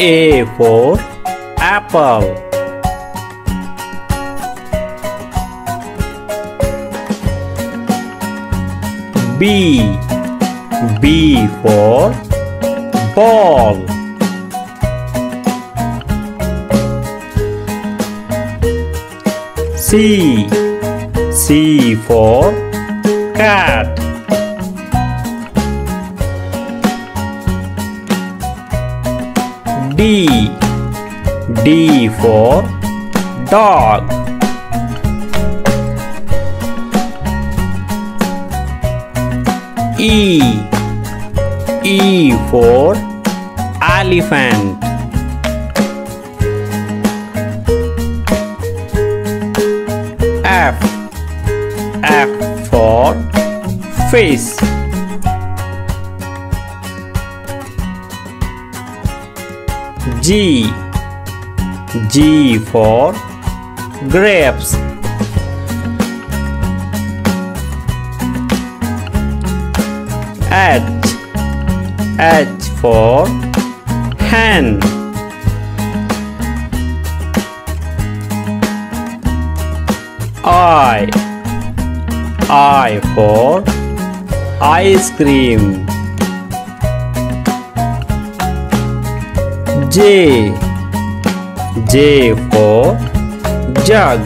A for apple. B B for ball. C C for cat. D D for dog. E E for elephant. F F for fish. G G for grapes. H H for hen. I I for ice cream. J J for jug.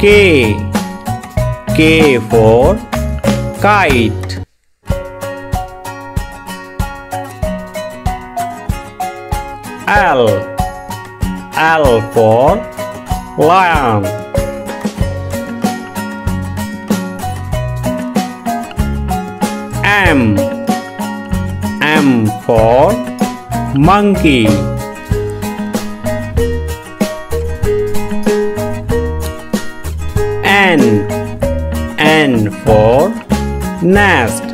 K K for kite. L L for lion. For monkey. N N for nest.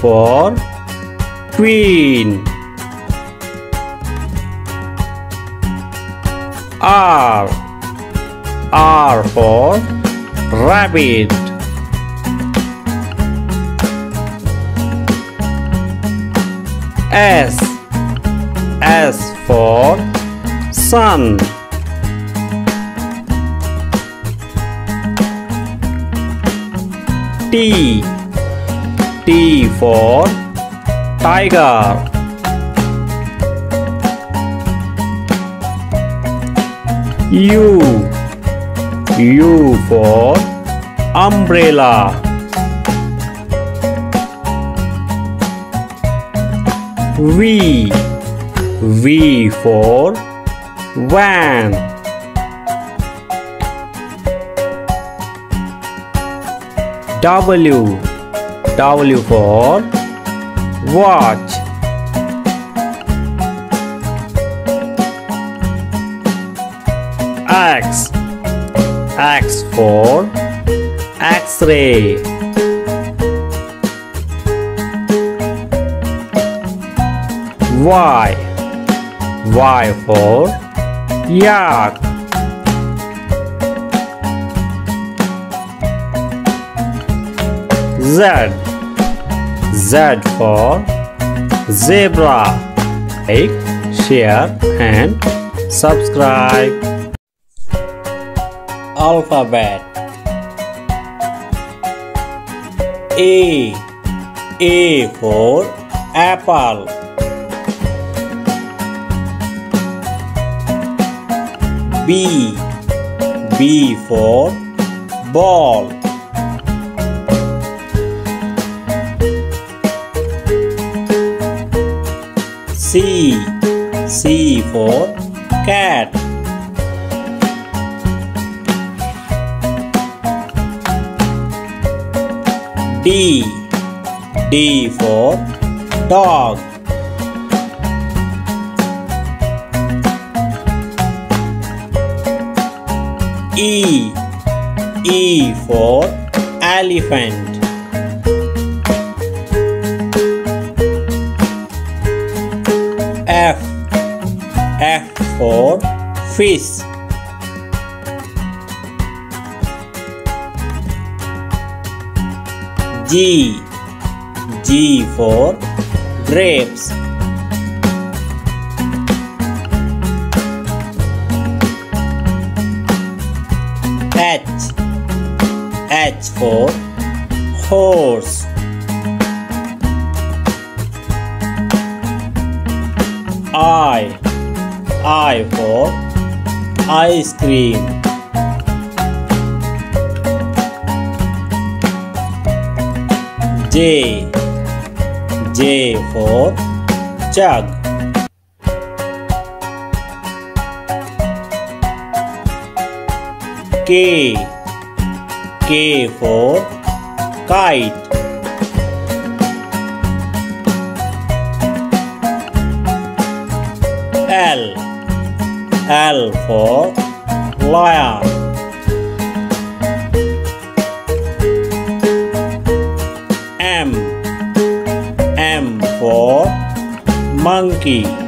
For queen. R R for rabbit. S S for sun. T T for tiger. U U for umbrella. V V for van. W W for watch. X X for X-ray. Y Y for yak. Z Z for zebra. Like, share and subscribe. Alphabet. A. A for apple. B. B for ball C C for cat D D for dog. E E for elephant. Fish. G G for grapes. H H for horse. I I for ice cream. J J for jug. K K for kite. L for lion. M M for monkey.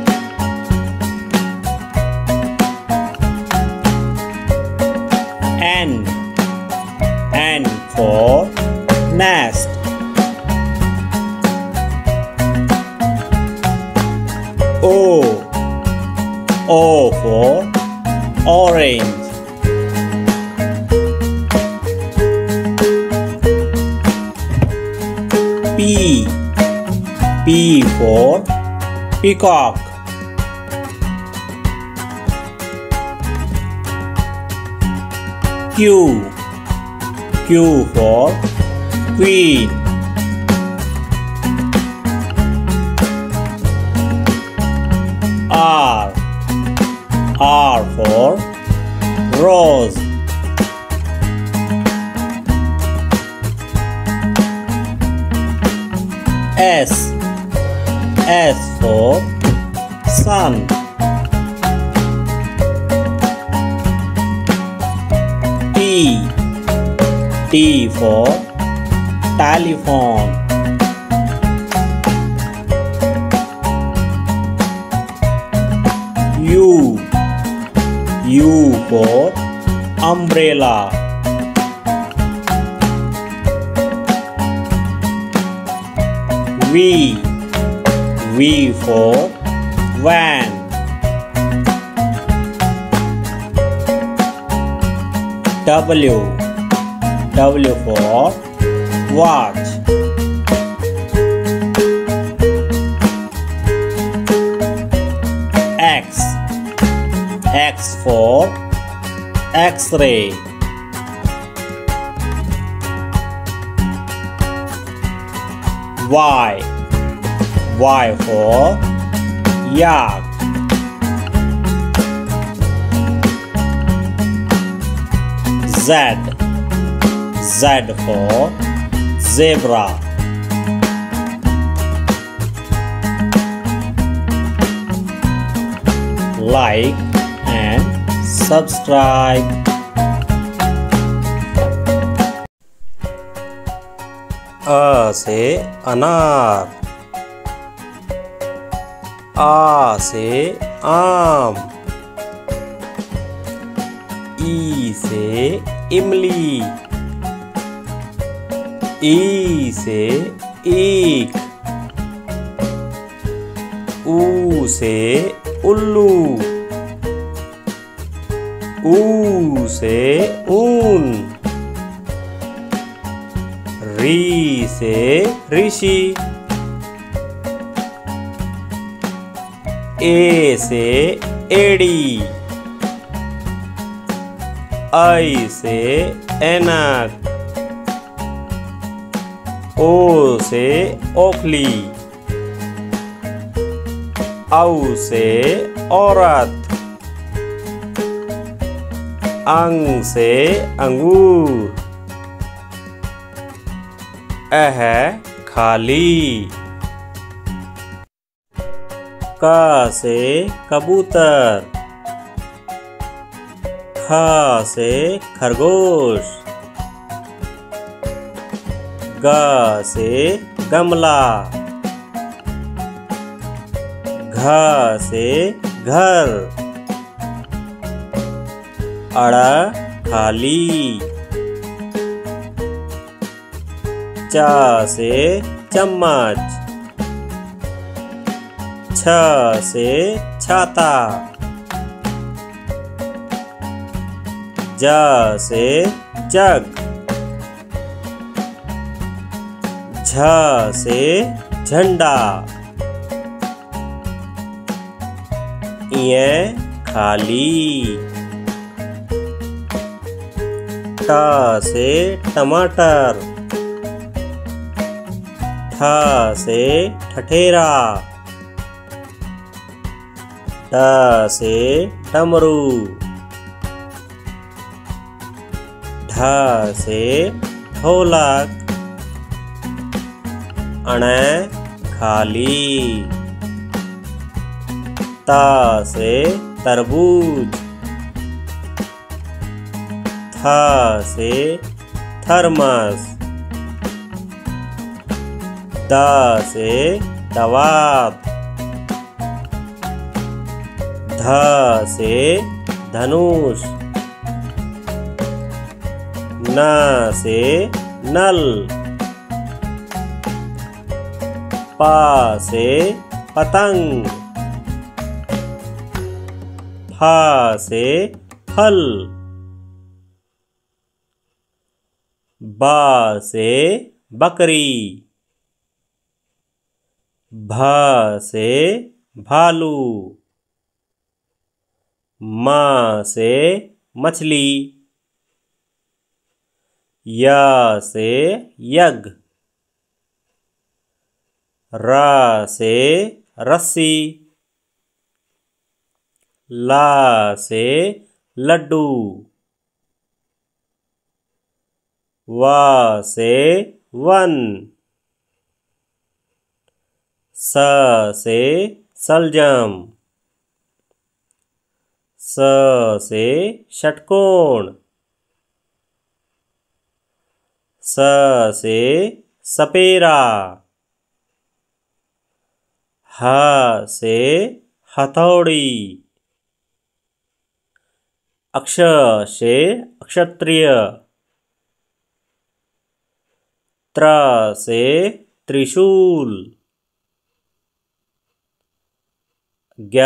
Peacock. Q Q for queen. R R for rose. S S for sun. T T for telephone. U U for umbrella. V V for van. W W for watch. X X for X-ray. Y Y for yak. Z. Z for zebra. Like and subscribe. A say anar. आ से आम, ई से इमली, ई से ईख ऊ से उल्लू, ऊ से ऊन, री से ऋषि। ए से एड़ी आई से ऐनक ओ से ओखली औ से औरत अंग से अंगूर अह खाली क से कबूतर। ख से खरगोश। ग से गमला। घ से घर। अड़ खाली। च से चम्मच। छ से छाता। ज से जग। झ से झंडा। ये खाली। ट से टमाटर। ठ से ठठेरा। ट से टमरू ढ से ढोलक। अण खाली। ता से तरबूज। थ से थर्मस। द से दवाब। ध से धनुष, न से नल, पा से पतंग, फा से फल, बा से बकरी, भ से भालू। म से मछली, य से यज्ञ, र से रस्सी, ला से लड्डू, व से वन, स से सलजम स से षटकोण। स से सपेरा। ह से हथौड़ी। अक्ष से क्षत्रिय त्र से त्रिशूल। ज्ञ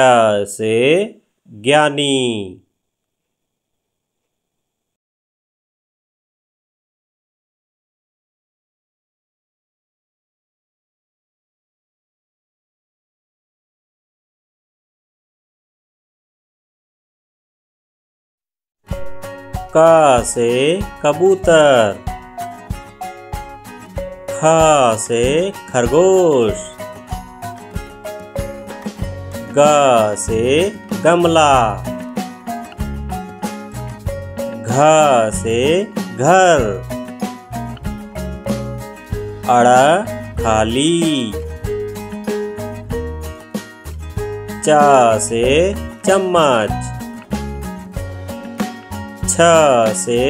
से ज्ञानी। क से कबूतर ख से खरगोश ग से गमला। घ से घर। अड़ खाली। च से चम्मच। छ से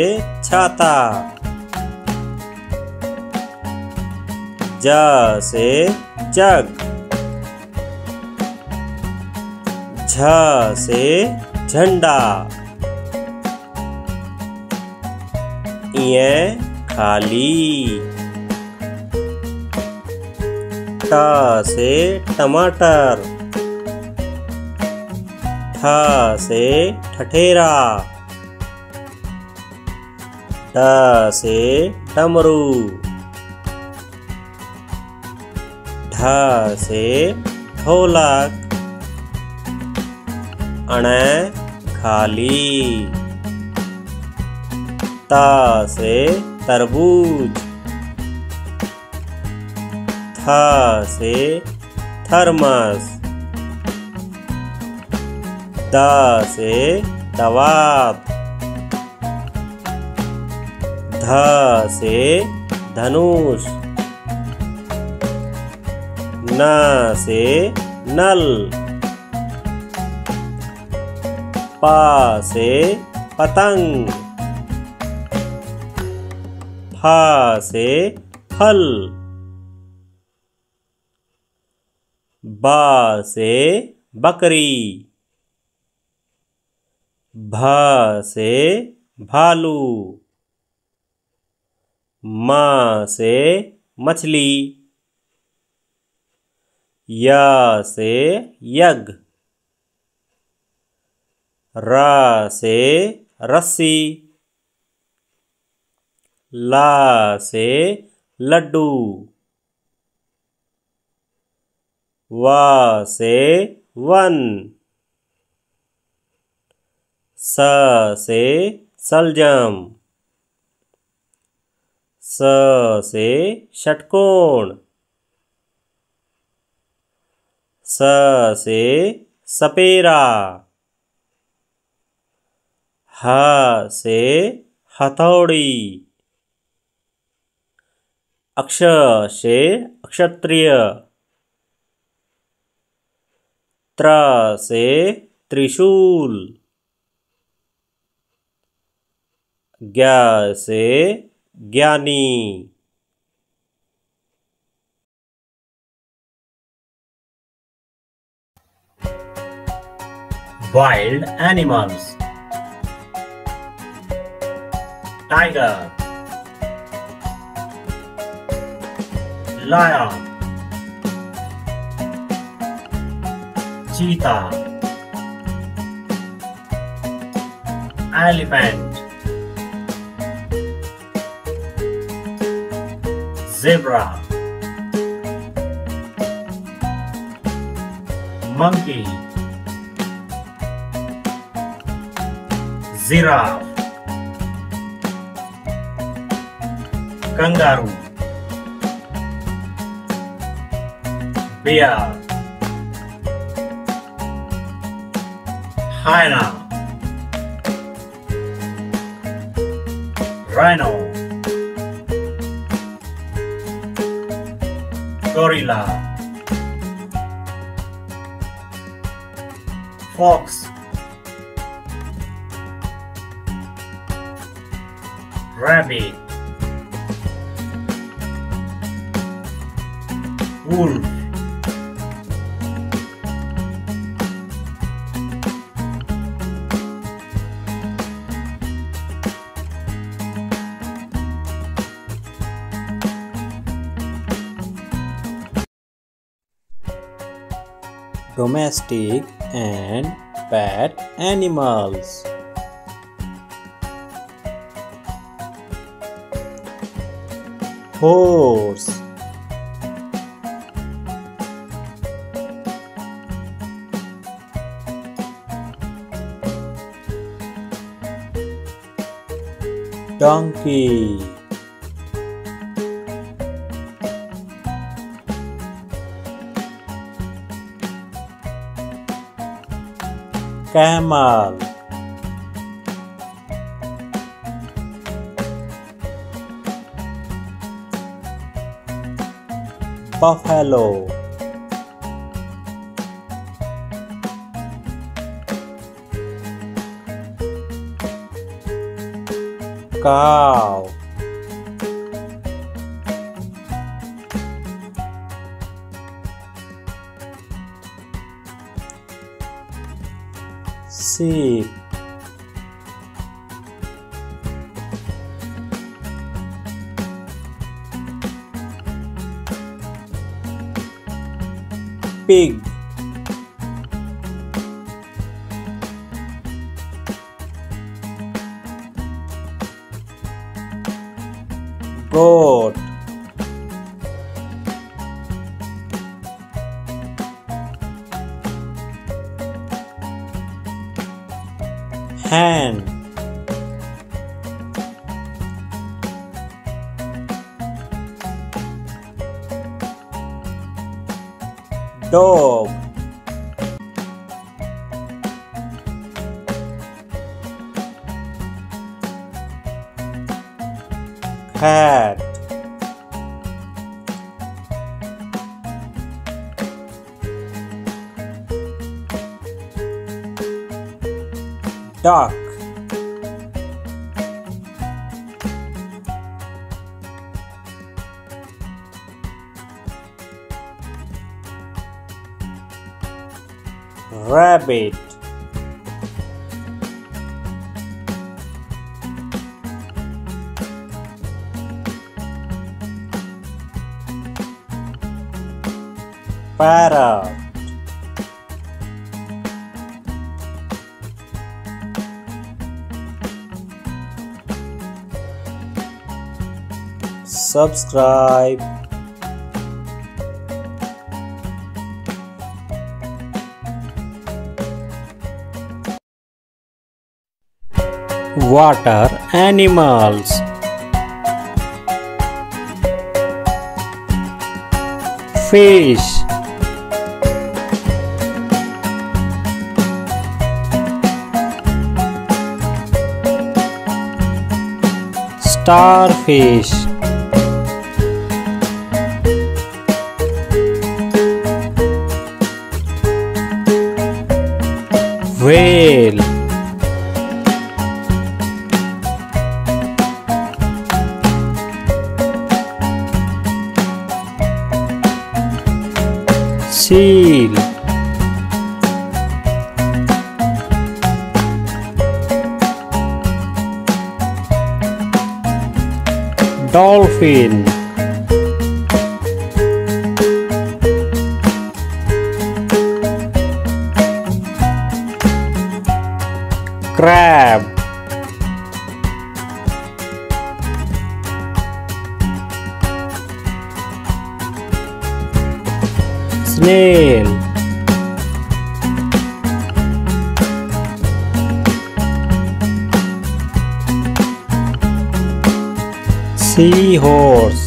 छाता। ज से जग। से झंडा। ये खाली। ट से टमाटर। ठ से ठठेरा। ट से टमरू ढ से ढोलक। अण खाली। ता से तरबूज। थ से थर्मस। द से दवाब। ध से धनुष। न से नल। पा से पतंग, फा से फल, बा से बकरी, भ से भालू, माँ से मछली, या से यज्ञ। रा से रस्सी, ला से लड्डू, वा से वन, स से सलजम, स से षटकोण, स से सपेरा। ह से हथौड़ी। अक्ष से क्षत्रिय त्र से त्रिशूल। ज्ञ से ज्ञानी। Wild animals. Tiger. Lion. Cheetah. Elephant. Zebra. Monkey. Giraffe kangaroo bear hyena rhino. Gorilla. Fox. Rabbit wolf domestic and pet animals. Horse donkey camel buffalo cow sheep pig goat rabbit. Parrot. Subscribe water animals. Fish. Starfish dolphin. Crab. Snail seahorse.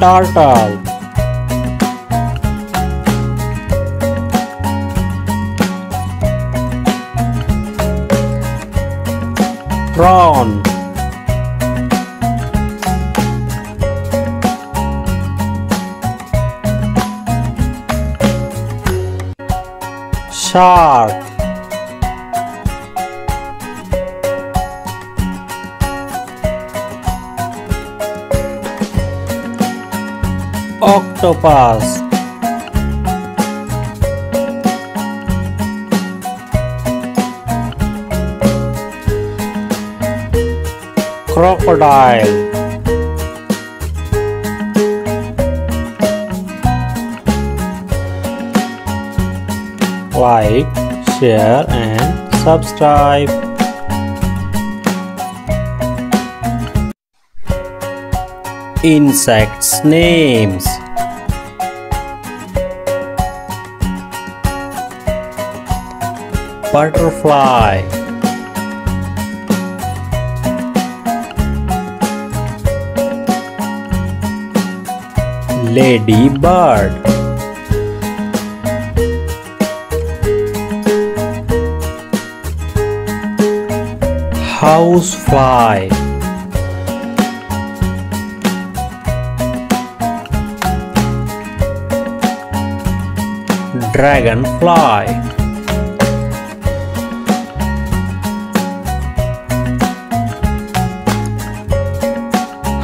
Turtle shark. Octopus. Crocodile like share and subscribe. Insects names. Butterfly. Ladybird housefly dragonfly.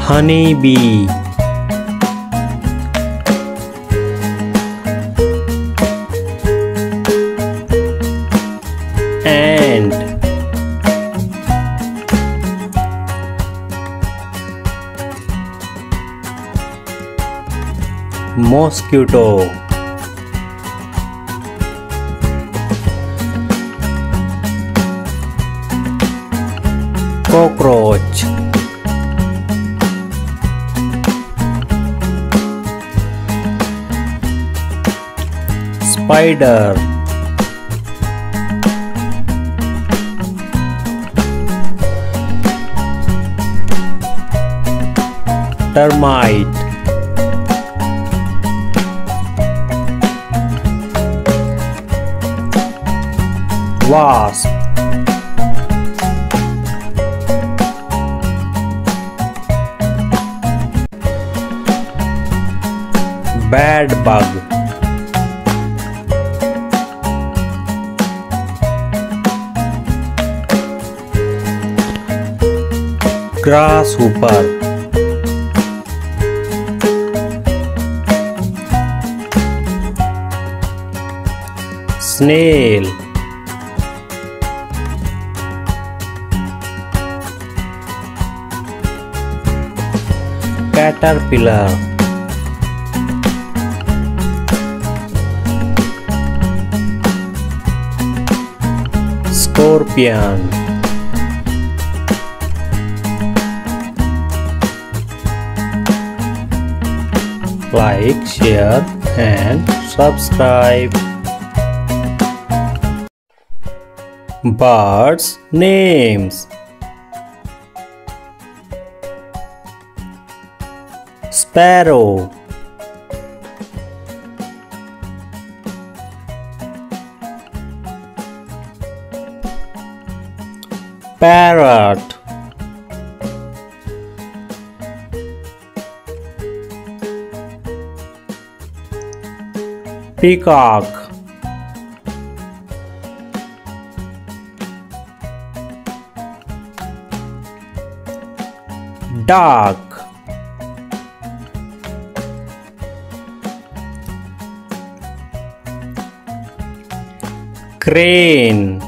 Honeybee mosquito. Cockroach. Spider. Termite wasp bad bug grasshopper snail caterpillar scorpion like share and subscribe. Birds names sparrow parrot. Peacock. Duck crane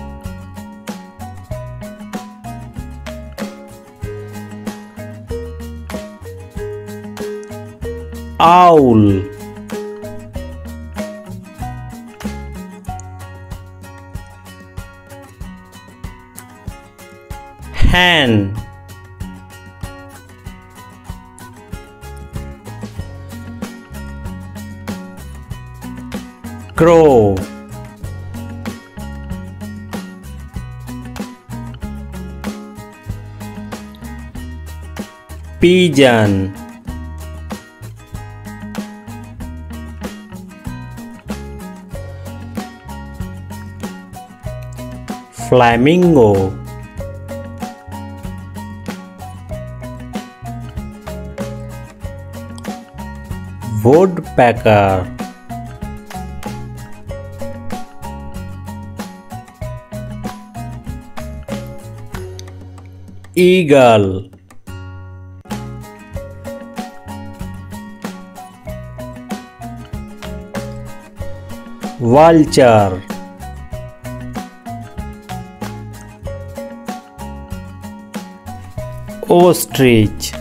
owl pigeon flamingo. Woodpecker. Eagle vulture ostrich.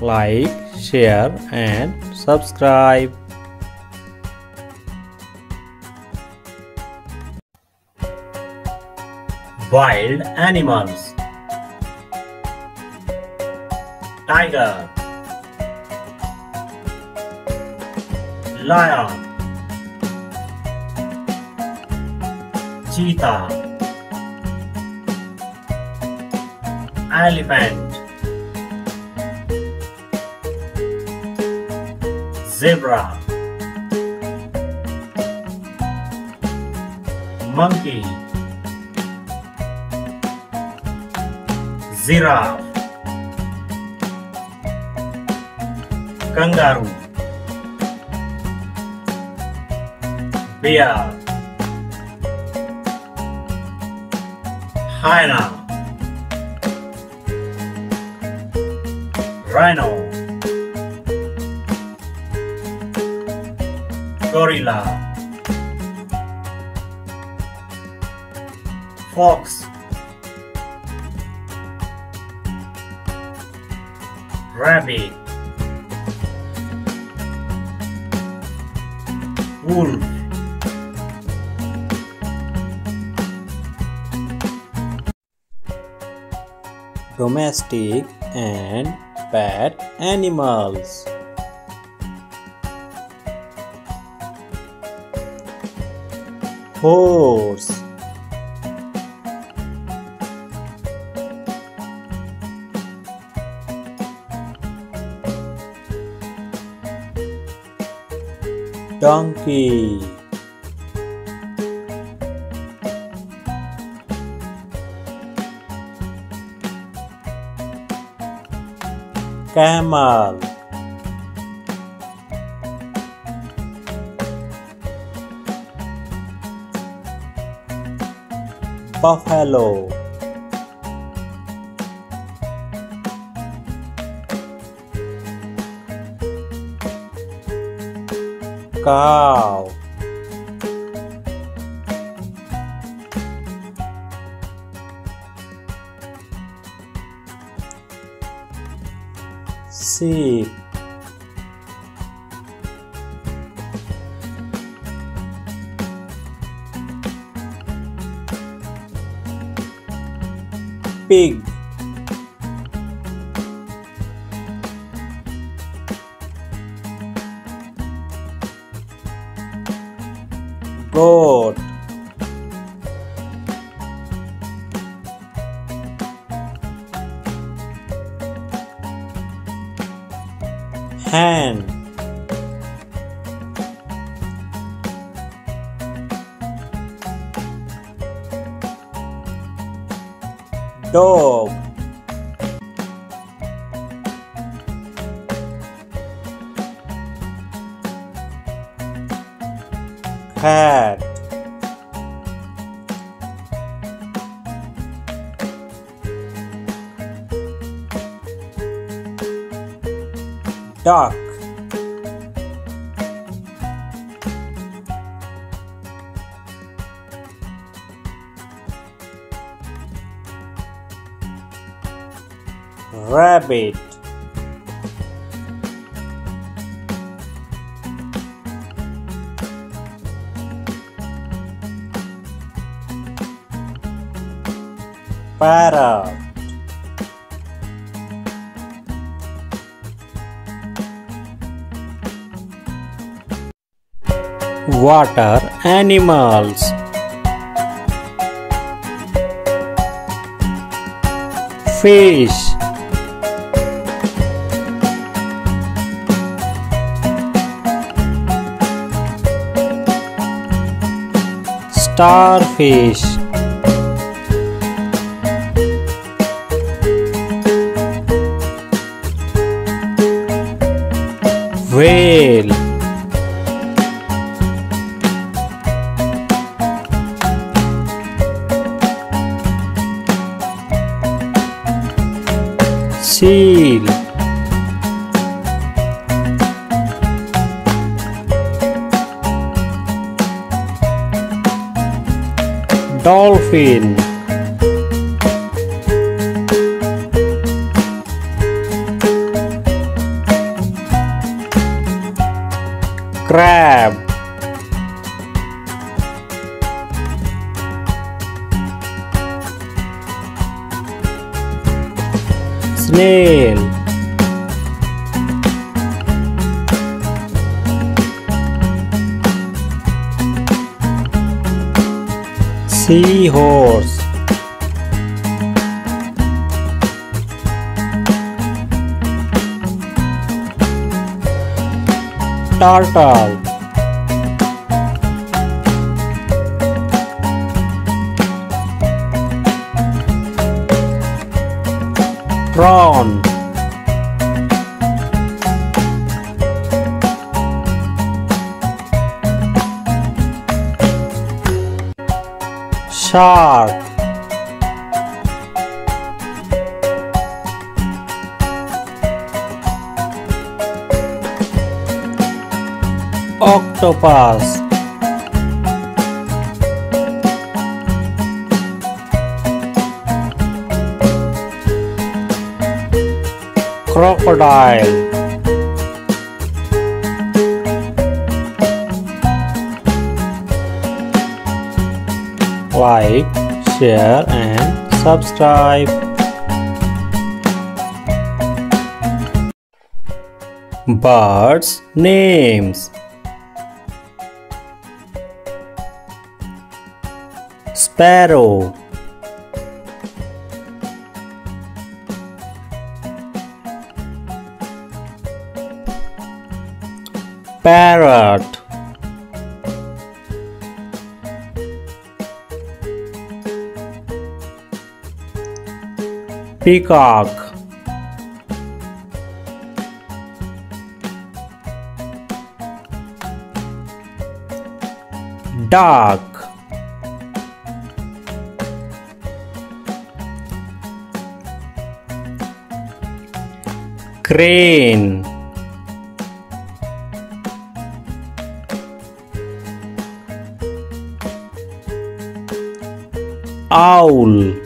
Like share and subscribe. Wild animals. Tiger. Lion. Cheetah. Elephant. Zebra. Monkey. giraffe kangaroo. Bear. Hyena. Rhino. Gorilla. Fox. Rabbit domestic and pet animals. Horse. Donkey camel. Buffalo. Cow pig rabbit. Parrot water animals. Fish starfish crab snail. Seahorse turtle prawn shark octopus crocodile. Like share and subscribe. Birds names sparrow parrot. Peacock. Dog crane owl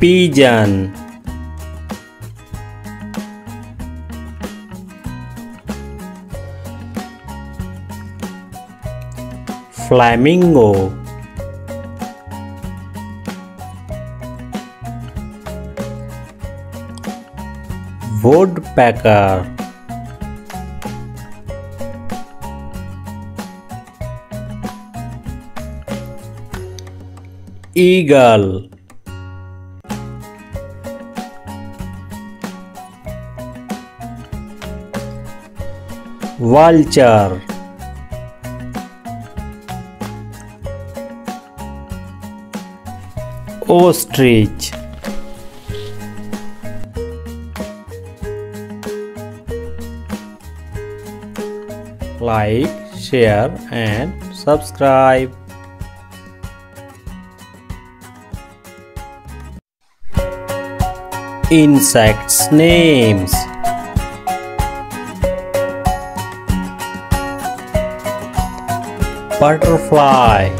pigeon. Flamingo. Woodpecker. Eagle vulture. Ostrich. Like share and subscribe. Insects names butterfly.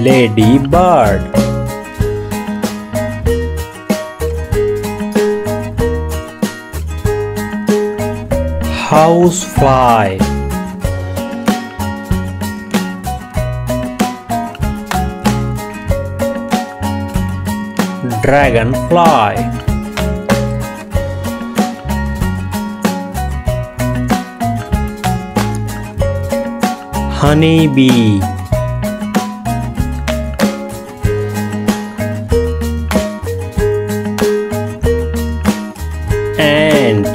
Ladybird housefly. Dragonfly honeybee. And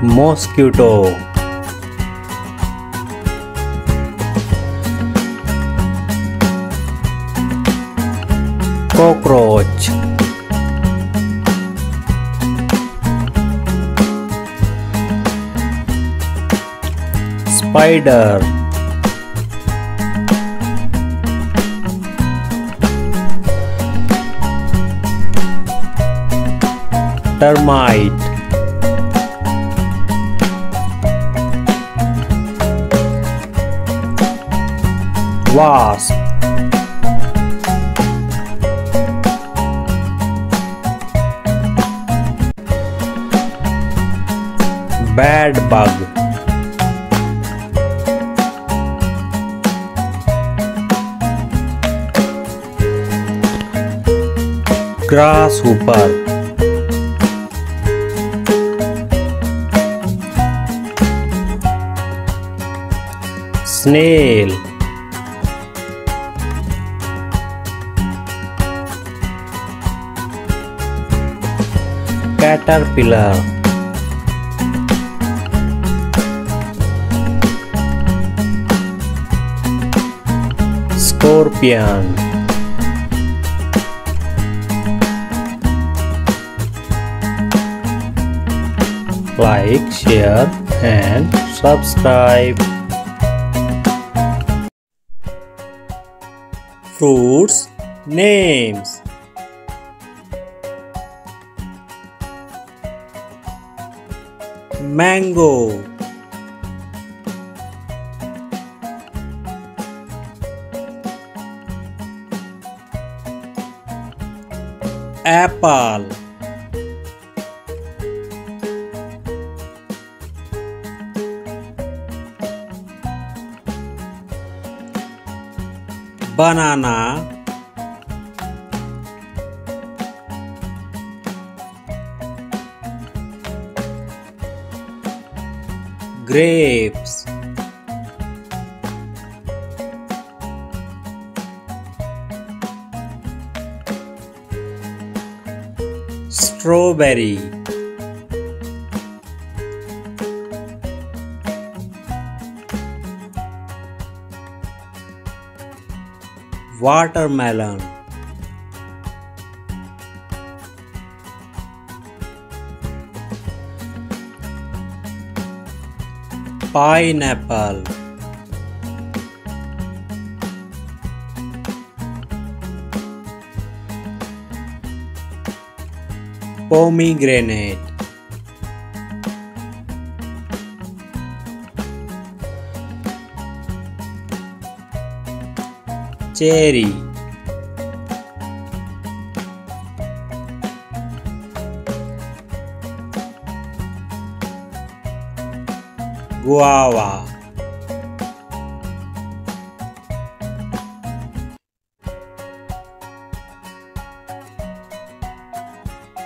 mosquito. Cockroach spider termite. Wasp. Bad bug grasshopper snail caterpillar scorpion like share and subscribe. Fruits names. Mango grapes. Strawberry. Watermelon pineapple. Pomegranate. Cherry guava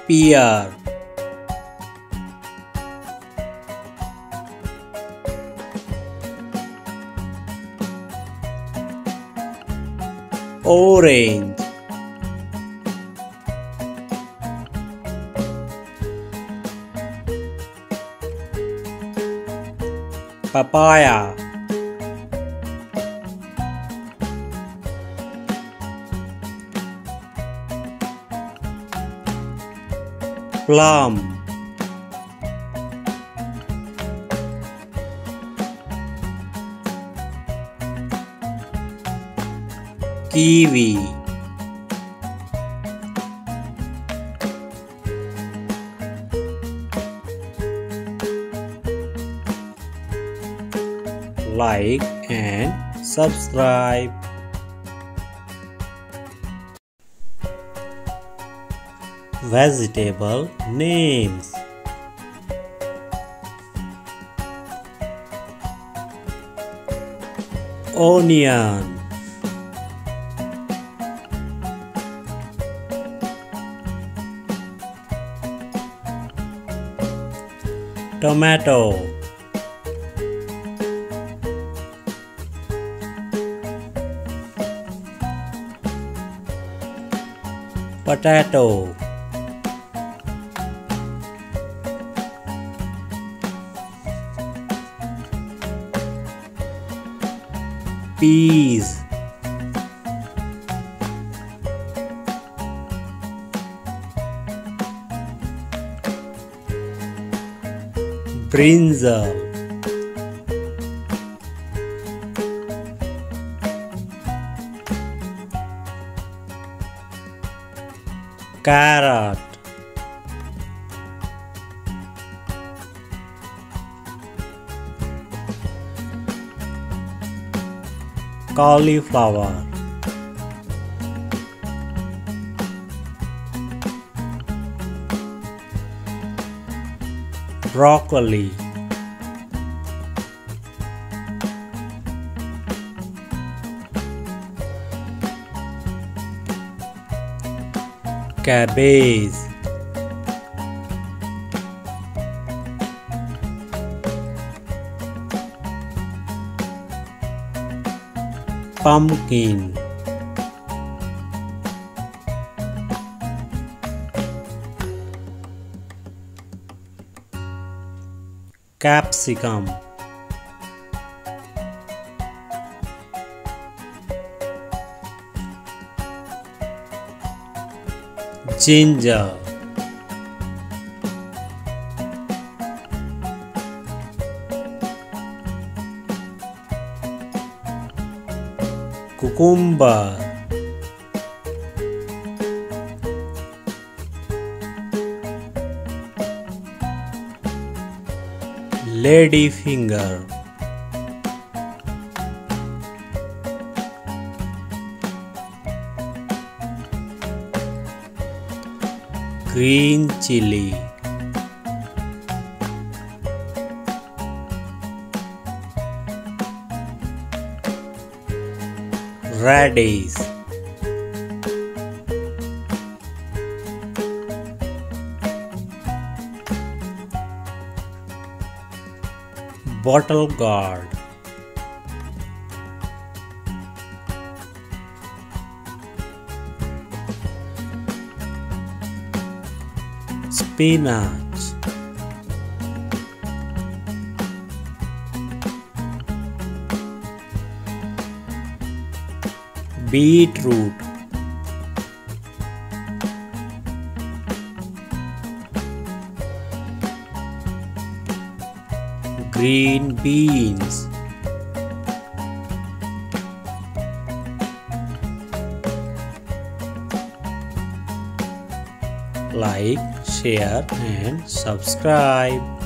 pear orange papaya. Plum. Kiwi like and subscribe. Vegetable names. Onion. Tomato potato. Peas carrot cauliflower. Broccoli cabbage pumpkin. Capsicum चीन cucumber lady finger green chili. Radish. Bottle gourd spinach beetroot. Green beans share and subscribe